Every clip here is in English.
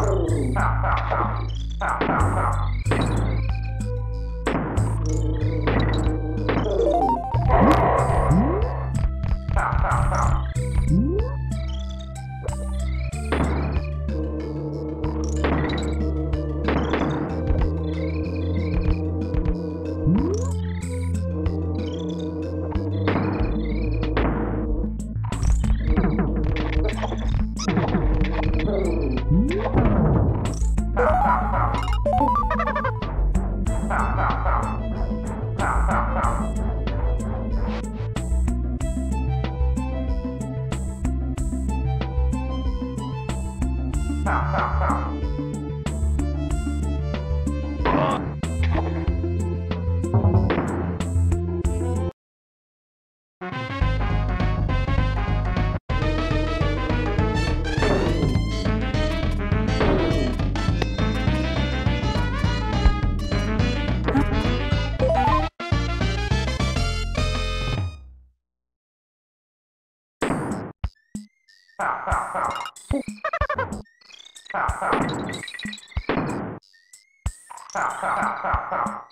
Pow, pow, pow, pow, pow, pow, pow. Ha ha ha! 哈哈哈哈哈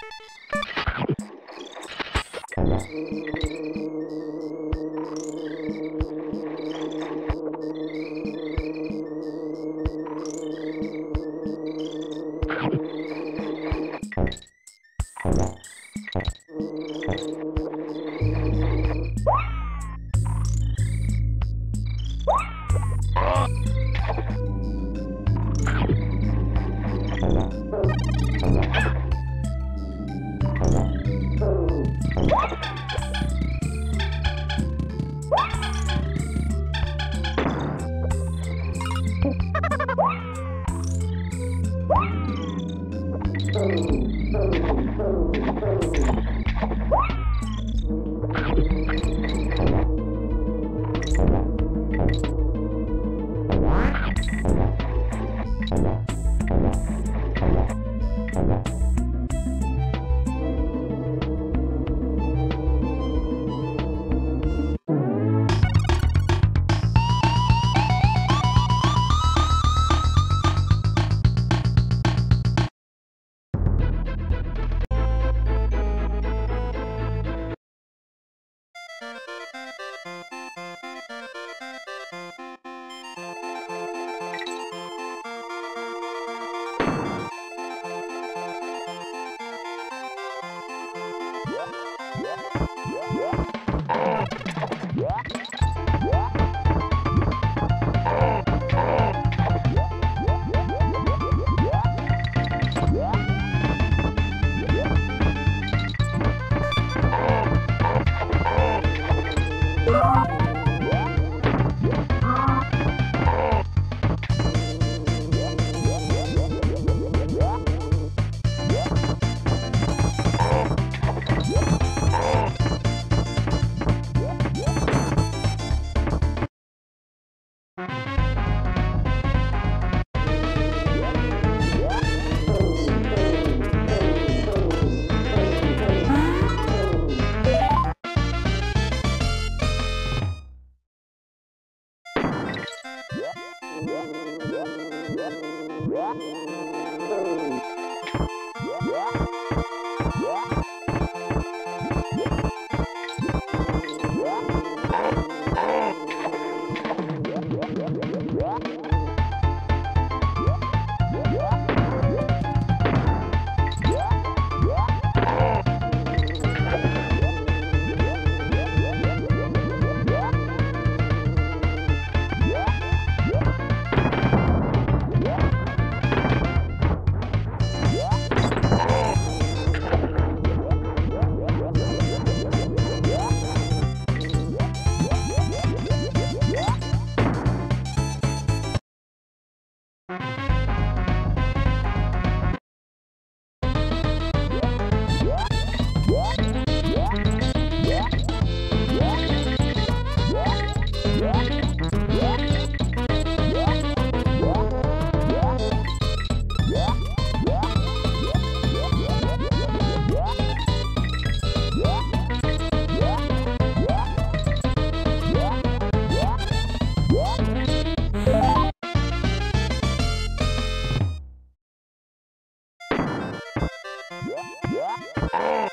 Thank you. Yeah. Oh.